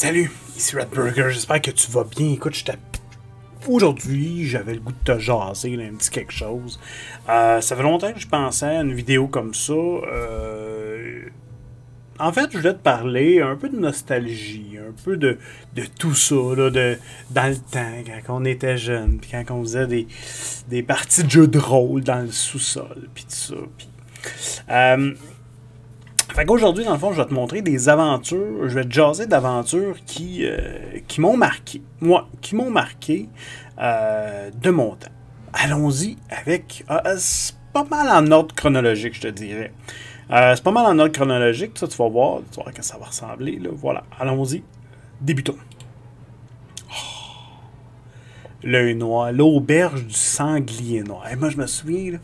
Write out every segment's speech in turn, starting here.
Salut, ici Red Burger, j'espère que tu vas bien. Écoute, je Aujourd'hui, j'avais le goût de te jaser, un petit quelque chose. Euh, ça fait longtemps que je pensais à une vidéo comme ça. Euh, en fait, je voulais te parler un peu de nostalgie, un peu de, de tout ça, là, de, dans le temps, quand on était jeune, puis quand on faisait des, parties de jeux de rôle dans le sous-sol, puis tout ça. Puis, euh, fait qu'aujourd'hui, dans le fond, je vais te montrer des aventures. Je vais te jaser d'aventures qui, euh, qui m'ont marqué. Moi, qui m'ont marqué euh, de mon temps. Allons-y avec. Euh, c'est pas mal en ordre chronologique, je te dirais. c'est pas mal en ordre chronologique. Ça, tu vas voir. Tu vas voir que ça va ressembler. Là. Voilà. Allons-y. Débutons. Oh. L'œil noir. L'auberge du sanglier noir. Et moi, je me souviens. Là,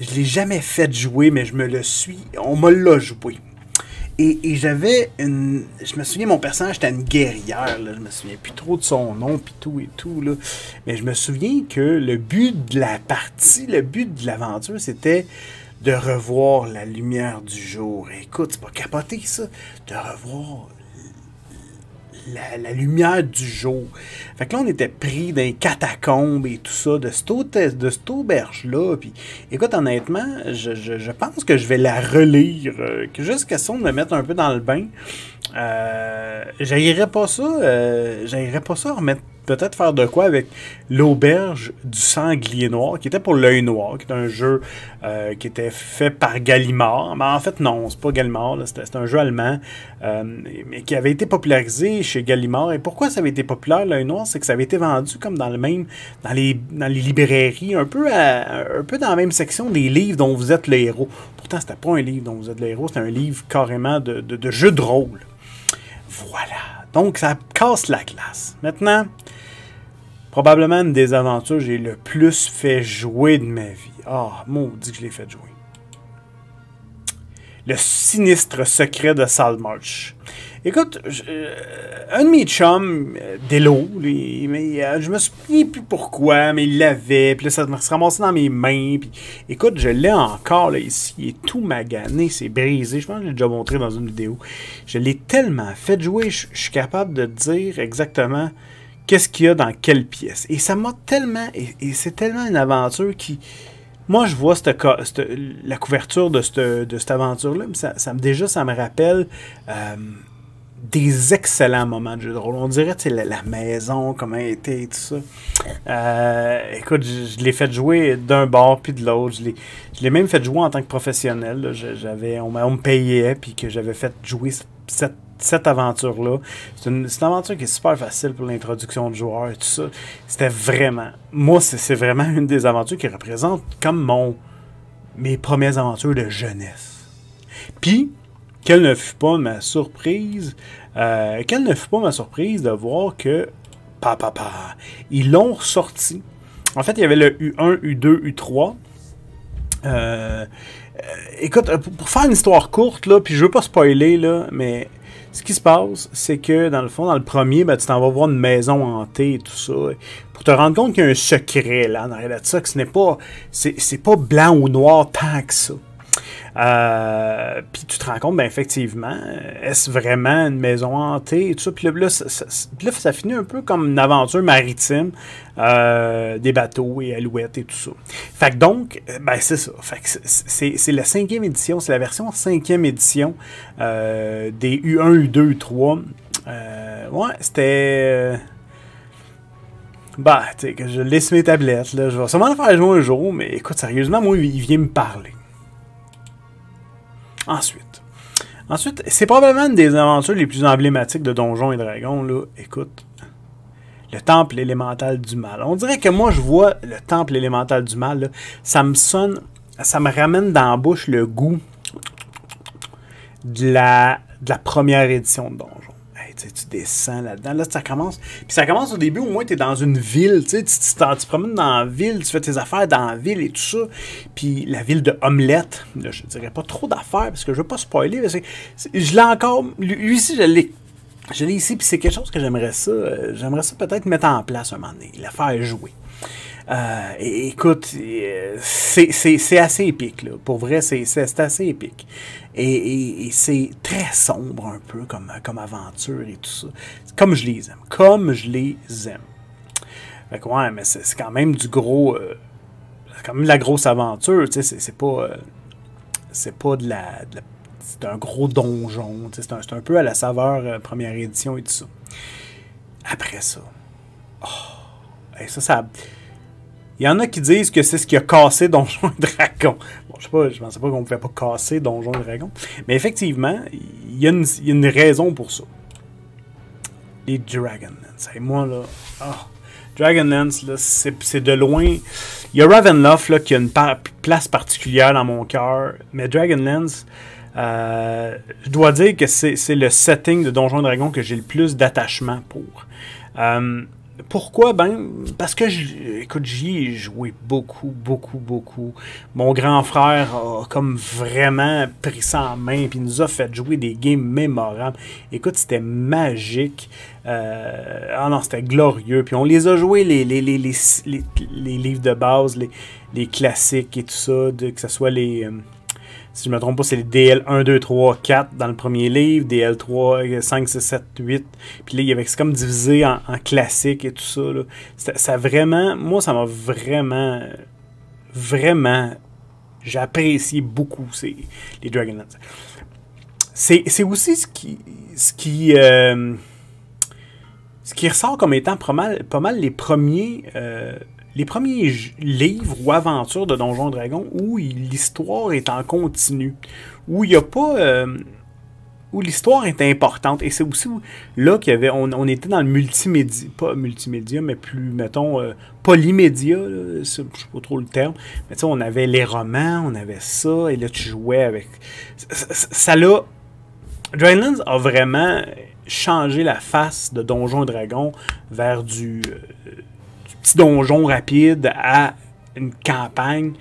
je l'ai jamais fait jouer, mais je me le suis. On me l'a joué. Et, j'avais une. Je me souviens, mon personnage était une guerrière. Je me souviens plus trop de son nom, puis tout et tout. Là. Mais je me souviens que le but de la partie, le but de l'aventure, c'était de revoir la lumière du jour. écoute, c'est pas capoté ça. De revoir la, lumière du jour. Fait que là, on était pris dans les catacombes et tout ça, de cette, de cette auberge-là. Puis, écoute, honnêtement, je, pense que je vais la relire, euh, juste question de me mettre un peu dans le bain. Euh, pas ça, euh, pas ça remettre peut-être faire de quoi avec l'auberge du sanglier noir, qui était pour l'œil noir, qui est un jeu euh, qui était fait par Gallimard. Mais en fait, non, c'est pas Gallimard, c'était un jeu allemand, euh, mais qui avait été popularisé chez Gallimard. Et pourquoi ça avait été populaire, l'œil noir, c'est que ça avait été vendu comme dans le même, dans les, dans les librairies, un peu, un peu dans la même section des livres dont vous êtes le héros. Pourtant, c'était pas un livre dont vous êtes le héros, c'était un livre carrément de, de, de jeu de rôle. Voilà. Donc, ça casse la classe. Maintenant, probablement une des aventures que j'ai le plus fait jouer de ma vie. Ah, maudit que je l'ai fait jouer. Le sinistre secret de Saltmarsh. Écoute, euh, un de mes chums, Delo, euh, je me souviens plus pourquoi, mais il l'avait, puis là, ça se ramassait dans mes mains. Puis, écoute, je l'ai encore là, ici, il est tout magané, c'est brisé. Je pense que je l'ai déjà montré dans une vidéo. Je l'ai tellement fait jouer, je, suis capable de dire exactement qu'est-ce qu'il y a dans quelle pièce. Et ça m'a tellement. Et, c'est tellement une aventure qui. Moi, je vois cette, la couverture de cette, de cette aventure-là, ça, ça, déjà, ça me rappelle euh, des excellents moments de jeu de rôle. On dirait, la, la maison, comment elle était et tout ça. Euh, écoute, je, l'ai fait jouer d'un bord puis de l'autre. Je l'ai même fait jouer en tant que professionnel. J'avais, on, me payait puis que j'avais fait jouer cette cette aventure-là. C'est une, aventure qui est super facile pour l'introduction de joueurs et tout ça. C'était vraiment. Moi, c'est vraiment une des aventures qui représente comme mon mes premières aventures de jeunesse. Puis, quelle ne fut pas ma surprise, euh, quelle ne fut pas ma surprise de voir que, papa, ils l'ont ressorti. En fait, il y avait le U1, U2, U3. Euh, écoute, pour faire une histoire courte, là, puis je veux pas spoiler, là, mais ce qui se passe, c'est que dans le fond, dans le premier, ben, tu t'en vas voir une maison hantée et tout ça. Pour te rendre compte qu'il y a un secret là, en arrière de ça, que ce n'est pas. C'est pas blanc ou noir tant que ça. Euh, puis tu te rends compte, ben effectivement, est-ce vraiment une maison hantée et tout ça? Puis là, ça, finit un peu comme une aventure maritime, euh, des bateaux et alouettes et tout ça. Fait que donc, euh, ben c'est ça. Fait que c'est la cinquième édition, c'est la version cinquième édition des U1, U2, U3. ouais, c'était... Bah, tu que je laisse mes tablettes, là. Je vais sûrement le faire jouer un jour, mais écoute, sérieusement, moi, il vient me parler. Ensuite. C'est probablement une des aventures les plus emblématiques de Donjons et Dragons. Écoute, le temple élémental du mal. On dirait que moi, je vois le temple élémental du mal. ça me sonne, ça me ramène dans la bouche le goût de la, de la première édition de Donjons tu descends là-dedans. Là, ça commence. Puis ça commence au début, au moins, tu es dans une ville. Tu, tu, te promènes dans la ville, tu fais tes affaires dans la ville et tout ça. Puis la ville de Omelette, là, je dirais pas trop d'affaires parce que je veux pas spoiler. Parce que je l'ai encore. Lui, ici, je l'ai. Je l'ai ici, puis c'est quelque chose que j'aimerais ça. Euh, j'aimerais ça peut-être mettre en place un moment donné, la faire jouer. Euh, écoute, c'est assez épique, là. Pour vrai, c'est assez épique. Et, c'est très sombre un peu comme, comme aventure et tout ça. Comme je les aime. Comme je les aime. Fait que ouais, mais c'est quand même du gros. c'est quand même de la grosse aventure, tu sais. C'est pas. c'est pas de la c'est un gros donjon. C'est un, un, peu à la saveur euh, première édition et tout ça. Après ça. Oh, ça, ça. Il y en a qui disent que c'est ce qui a cassé Donjon et Dragon. Bon, je sais pas, je pensais pas qu'on pouvait pas casser Donjon et Dragon. Mais effectivement, il y, a une, raison pour ça. Les Dragonlance. Et moi, là. Oh, Dragonlance, là, c'est de loin. Il y a Ravenloft, là, qui a une place particulière dans mon cœur. Mais Dragonlance, euh, je dois dire que c'est le setting de Donjon Dragon que j'ai le plus d'attachement pour. Euh, pourquoi? Ben, parce que, écoute, j'y ai joué beaucoup, beaucoup, beaucoup. Mon grand frère a comme vraiment pris ça en main, puis nous a fait jouer des games mémorables. Écoute, c'était magique. Euh, ah non, c'était glorieux. Puis on les a joués, les, les, les, les livres de base, les, classiques et tout ça, que ce soit les si je ne me trompe pas, c'est les DL 1, 2, 3, 4 dans le premier livre, DL 3, 5, 6, 7, 8. Puis là, il y avait comme divisé en, classique et tout ça. Là. Ça, vraiment, moi, ça m'a vraiment, vraiment, j'ai apprécié beaucoup ces, les Dragonlance. C'est aussi ce qui, ce qui, euh, ce qui ressort comme étant pas mal, pas mal les premiers. Euh, les premiers livres ou aventures de Donjons Dragon où l'histoire est en continu, où il n'y a pas. Euh, où l'histoire est importante. Et c'est aussi là qu'il y avait. On, était dans le multimédia. Pas multimédia, mais plus, mettons, euh, polymédia. je ne sais pas trop le terme. Mais tu sais, on avait les romans, on avait ça, et là, tu jouais avec. Ça l'a. Dragonlance a vraiment changé la face de Donjons Dragon vers du. Euh, petit donjon rapide à une campagne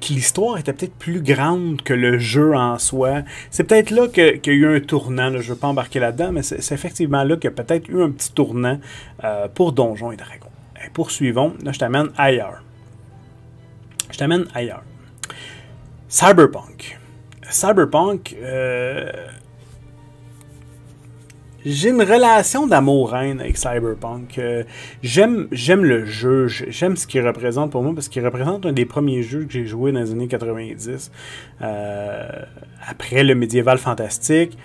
qui l'histoire était peut-être plus grande que le jeu en soi. C'est peut-être là qu'il y a eu un tournant. je ne veux pas embarquer là-dedans, mais c'est effectivement là qu'il y a peut-être eu un petit tournant euh, pour Donjons et Dragons. Et poursuivons. Là, je t'amène ailleurs. Je t'amène ailleurs. Cyberpunk. Cyberpunk, euh, j'ai une relation d'amour-haine avec Cyberpunk. Euh, j'aime, j'aime le jeu, j'aime ce qu'il représente pour moi parce qu'il représente un des premiers jeux que j'ai joué dans les années 90. Euh, après le médiéval fantastique,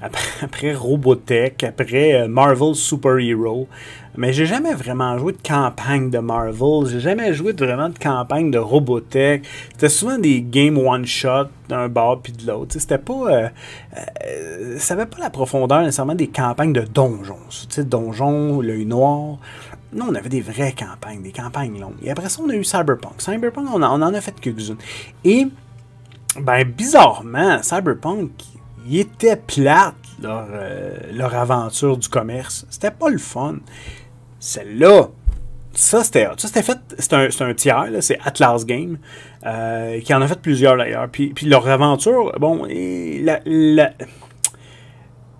après, Robotech, après euh, Marvel Super Hero. Mais j'ai jamais vraiment joué de campagne de Marvel. J'ai jamais joué vraiment de campagne de Robotech. C'était souvent des games one-shot d'un bord puis de l'autre. C'était pas. Euh, euh, ça avait pas la profondeur nécessairement des campagnes de donjons. Tu sais, donjons, l'œil noir. Non, on avait des vraies campagnes, des campagnes longues. Et après ça, on a eu Cyberpunk. Cyberpunk, on, en a fait quelques-unes. Et, ben, bizarrement, Cyberpunk, il était plate, leur, euh, leur aventure du commerce. C'était pas le fun. Celle-là, ça c'était Ça c'était fait. C'est un, un, tiers, c'est Atlas Game, euh, qui en a fait plusieurs d'ailleurs. Puis, puis leur aventure, bon, le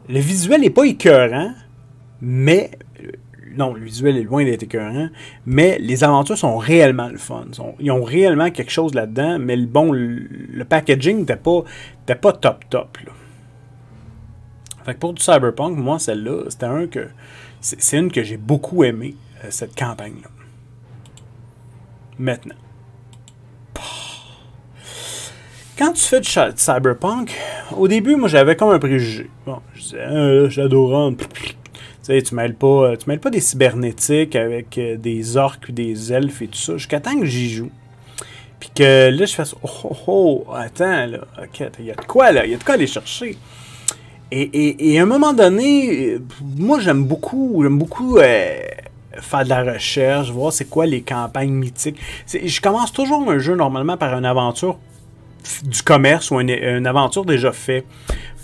visuel n'est pas écœurant, mais. Non, le visuel est loin d'être écœurant, mais les aventures sont réellement le fun. ils ont réellement quelque chose là-dedans, mais le bon, le, packaging n'était pas, pas top top. Là. Fait que pour du Cyberpunk, moi, celle-là, c'était un que. C'est une que j'ai beaucoup aimé, euh, cette campagne-là. Maintenant. Quand tu fais du Cyberpunk, au début, moi, j'avais comme un préjugé. Bon, je disais, ah, Shadowrun, tu sais, tu mêles pas, tu mêles pas des cybernétiques avec euh, des orques des elfes et tout ça, jusqu'à temps que j'y joue. Puis que là, je fais oh, oh, oh, attends, là, ok, il y a de quoi, là, il y a de quoi aller chercher? Et, à un moment donné, moi j'aime beaucoup, j'aime beaucoup euh, faire de la recherche, voir c'est quoi les campagnes mythiques. Je commence toujours un jeu normalement par une aventure du commerce ou une, aventure déjà faite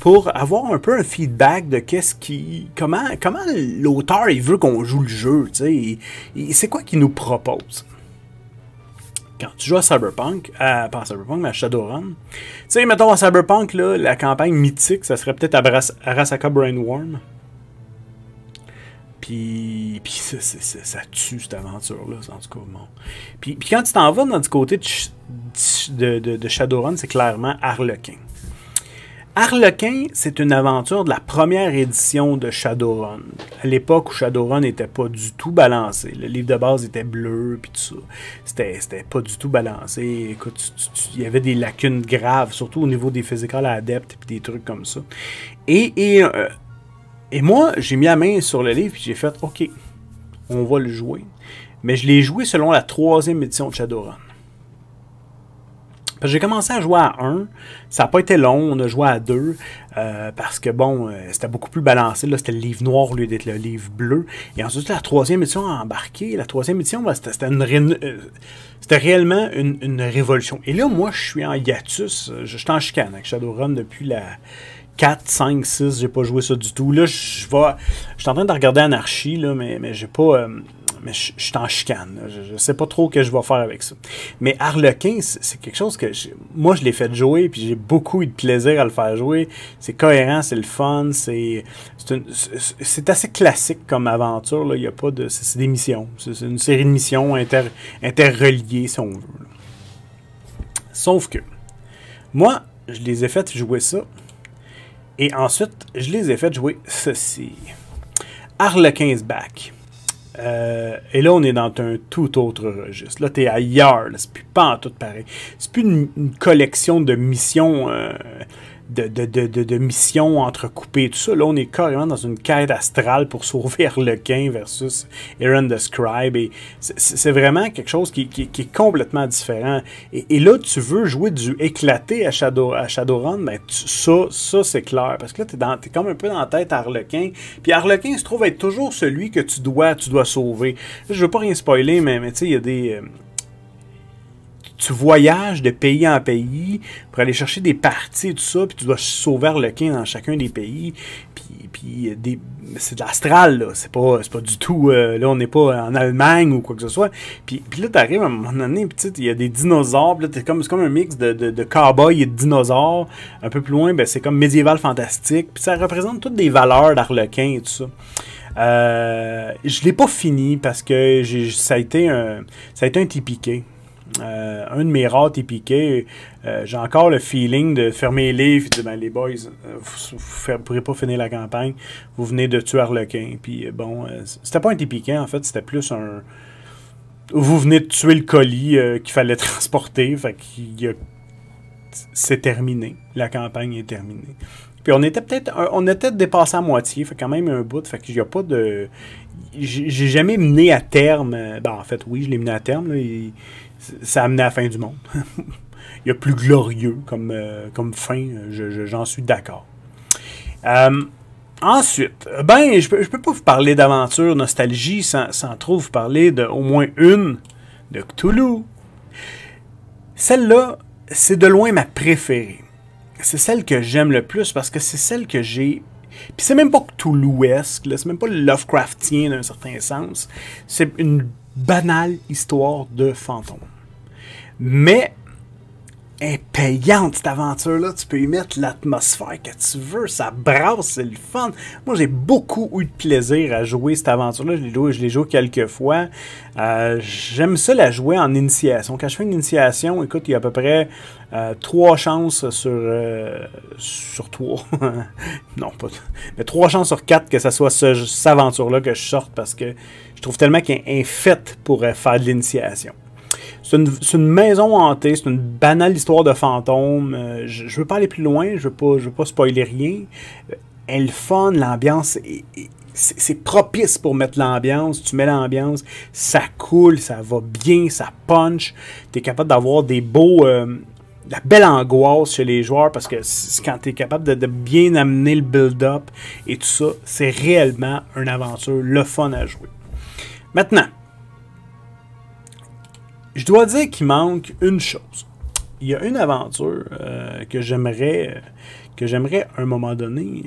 pour avoir un peu un feedback de qu'est-ce qui comment comment l'auteur il veut qu'on joue le jeu, tu sais, c'est quoi qu'il nous propose quand tu joues à Cyberpunk, pas à Cyberpunk, mais à Shadowrun, tu sais, mettons à Cyberpunk, là, la campagne mythique, ça serait peut-être Arasaka Brainworm. Puis, puis ça, ça, tue cette aventure-là, en tout cas. Bon. Puis, puis quand tu t'en vas dans du côté de, de, de Shadowrun, c'est clairement Harlequin. Harlequin, c'est une aventure de la première édition de Shadowrun. À l'époque où Shadowrun n'était pas du tout balancé. Le livre de base était bleu, puis tout ça. C'était, pas du tout balancé. Écoute, il y avait des lacunes graves, surtout au niveau des physical adeptes, puis des trucs comme ça. Et, et, euh, et moi, j'ai mis la main sur le livre, puis j'ai fait, OK, on va le jouer. Mais je l'ai joué selon la troisième édition de Shadowrun. J'ai commencé à jouer à 1. Ça n'a pas été long. On a joué à 2. Euh, parce que bon, euh, c'était beaucoup plus balancé. C'était le livre noir au lieu d'être le livre bleu. Et ensuite, la troisième édition a embarqué. La troisième édition, euh, c'était réellement une, révolution. Et là, moi, je suis en hiatus. Je, suis en chicane avec Shadowrun depuis la 4, 5, 6. J'ai pas joué ça du tout. Là, je. Je suis en train de regarder Anarchy, là, mais, mais j'ai pas mais je, suis en chicane. Je, ne sais pas trop ce que je vais faire avec ça. Mais Harlequin, c'est quelque chose que moi je l'ai fait jouer, puis j'ai beaucoup eu de plaisir à le faire jouer. C'est cohérent, c'est le fun, c'est assez classique comme aventure. Il y a pas de, c'est des missions, c'est une série de missions inter, interreliées si on veut. Sauf que moi, je les ai fait jouer ça. Et ensuite, je les ai fait jouer ceci. Harlequin's Back. Euh, et là, on est dans un tout autre registre. Là, tu es ailleurs. C'est plus pas en tout pareil. C'est plus une, collection de missions. Euh, de, de, de, de, missions entrecoupées, tout ça. Là, on est carrément dans une quête astrale pour sauver Arlequin versus Aaron the Scribe. Et c'est vraiment quelque chose qui, qui, est complètement différent. Et, là, tu veux jouer du éclaté à, Shadow, à Shadowrun, ben, ça, ça c'est clair. Parce que là, tu es, es, comme un peu dans la tête à Arlequin. Puis Arlequin se trouve être toujours celui que tu dois, tu dois sauver. je veux pas rien spoiler, mais, mais tu sais, il y a des... Euh, tu voyages de pays en pays pour aller chercher des parties tout ça, puis tu dois sauver Arlequin dans chacun des pays. Puis, puis des, c'est de l'astral, là. C'est pas, pas du tout. Euh, là, on n'est pas en Allemagne ou quoi que ce soit. Puis, puis là, t'arrives à un moment donné, puis il y a des dinosaures. Puis là, comme, c'est comme un mix de, de, cow-boy et de dinosaures. Un peu plus loin, ben, c'est comme médiéval fantastique. Puis ça représente toutes des valeurs d'Arlequin et tout ça. Euh, je l'ai pas fini parce que j'ai, ça a été un, ça a été un. Euh, un de mes rares TPK, euh, j'ai encore le feeling de fermer les livres et de dire ben, les boys, euh, vous ne pourrez pas finir la campagne, vous venez de tuer Arlequin. Puis bon, c'était pas un TPK en fait, c'était plus un. Vous venez de tuer le colis qu'il fallait transporter, fait qu'il c'est terminé. La campagne est terminée. Puis on était peut-être on était dépassé à moitié, fait quand même un bout, fait qu'il n'y a pas de j'ai jamais mené à terme ben en fait oui, je l'ai mené à terme là, ça a amené à la fin du monde. Il y a plus glorieux comme, euh, comme fin, j'en suis d'accord. Euh, ensuite, ben, je peux, peux pas vous parler d'aventure nostalgie sans, sans trop vous parler de au moins une de Cthulhu. Celle-là, c'est de loin ma préférée. C'est celle que j'aime le plus parce que c'est celle que j'ai puis c'est même pas Cthulhuesque, c'est même pas Lovecraftien d'un certain sens. C'est une banale histoire de fantôme. Mais est payante cette aventure-là. Tu peux y mettre l'atmosphère que tu veux. Ça brasse, c'est le fun. Moi, j'ai beaucoup eu de plaisir à jouer cette aventure-là. Je l'ai joué, je joué quelques fois. Euh, j'aime ça la jouer en initiation. Quand je fais une initiation, écoute, il y a à peu près euh, trois chances sur euh, sur trois. non, pas mais trois chances sur quatre que ce soit cette aventure-là que je sorte parce que je trouve tellement qu'elle est faite pour faire de l'initiation. C'est une, maison hantée, c'est une banale histoire de fantôme. Euh, je, ne veux pas aller plus loin, je veux pas, je veux pas spoiler rien. Elle fun, l'ambiance c'est propice pour mettre l'ambiance. Tu mets l'ambiance, ça coule, ça va bien, ça punch. Tu es capable d'avoir des beaux. Euh, la belle angoisse chez les joueurs parce que quand tu es capable de, de, bien amener le build-up et tout ça, c'est réellement une aventure, le fun à jouer. Maintenant, je dois dire qu'il manque une chose. Il y a une aventure euh, que j'aimerais que j'aimerais à un moment donné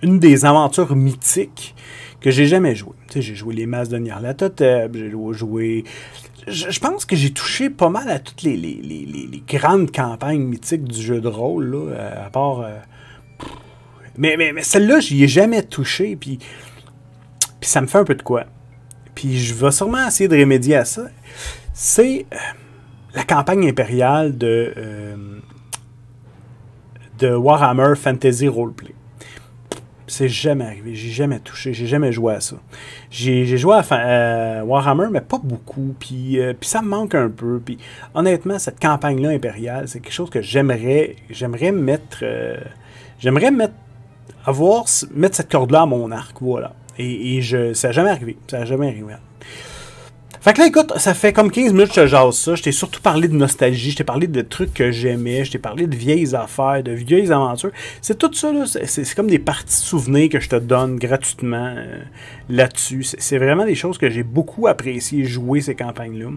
une des aventures mythiques que j'ai jamais joué. J'ai joué les masses de Nyarlathotep, j'ai joué je, pense que j'ai touché pas mal à toutes les, les, grandes campagnes mythiques du jeu de rôle, là, euh, à part. Euh, mais, mais, mais celle-là, j'y ai jamais touché. Puis Puis ça me fait un peu de quoi. Puis je vais sûrement essayer de remédier à ça. C'est euh, la campagne impériale de, euh, de Warhammer Fantasy Roleplay. C'est jamais arrivé. J'ai jamais touché. J'ai jamais joué à ça. J'ai joué à euh, Warhammer, mais pas beaucoup. Puis, ça me manque un peu. Honnêtement, cette campagne-là impériale, c'est quelque chose que j'aimerais j'aimerais mettre. j'aimerais mettre. avoir mettre cette corde-là à mon arc. Voilà. Et, je, ça n'a jamais arrivé. Ça n'a jamais arrivé. Fait que là, écoute, ça fait comme 15 minutes que je jase ça. Je t'ai surtout parlé de nostalgie, je t'ai parlé de trucs que j'aimais, je t'ai parlé de vieilles affaires, de vieilles aventures. C'est tout ça, là. C'est comme des parties souvenirs que je te donne gratuitement euh, là-dessus. C'est vraiment des choses que j'ai beaucoup apprécié jouer ces campagnes-là.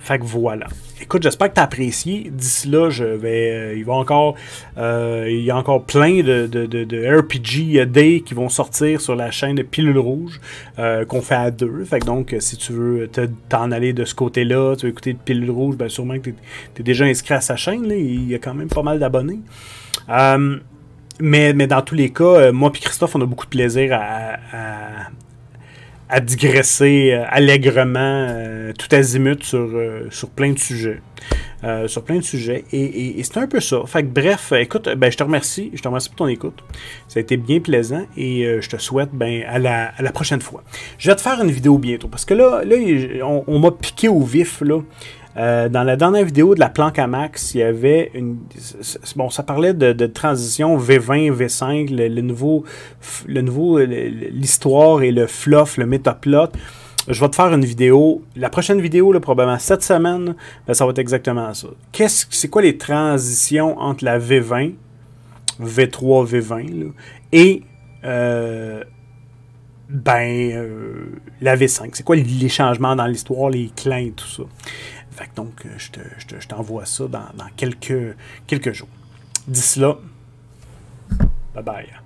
Fait que voilà. Écoute, j'espère que tu as apprécié. D'ici là, je vais. Euh, il va encore. Euh, il y a encore plein de, de, de, RPG Day qui vont sortir sur la chaîne de Pilule Rouge euh, qu'on fait à deux. Fait que donc, si tu veux t'en aller de ce côté-là, tu veux écouter Pilule Rouge, ben sûrement que tu es, déjà inscrit à sa chaîne. Il y a quand même pas mal d'abonnés. mais, mais dans tous les cas, moi et Christophe, on a beaucoup de plaisir à digresser euh, allègrement, euh, tout azimut sur, euh, sur plein de sujets. sur plein de sujets. Et, c'est un peu ça. Fait que bref, écoute, ben, je te remercie. Je te remercie pour ton écoute. Ça a été bien plaisant et je te souhaite ben, à, la, à la prochaine fois. Je vais te faire une vidéo bientôt parce que là, là on, on m'a piqué au vif. Là. Euh, dans la dernière vidéo de la planque à max, il y avait une. Bon, ça parlait de, transition V20, V5, le, nouveau. Le nouveau l'histoire et le fluff, le métaplot. Je vais te faire une vidéo. La prochaine vidéo, probablement cette semaine, ben, ça va être exactement ça. Qu'est-ce, c'est quoi les transitions entre la V20, V3, V20 et euh, ben, euh, la V5? C'est quoi les changements dans l'histoire, les clans et tout ça? Donc, euh, je t'envoie ça dans, dans quelques, quelques jours. D'ici là, bye bye.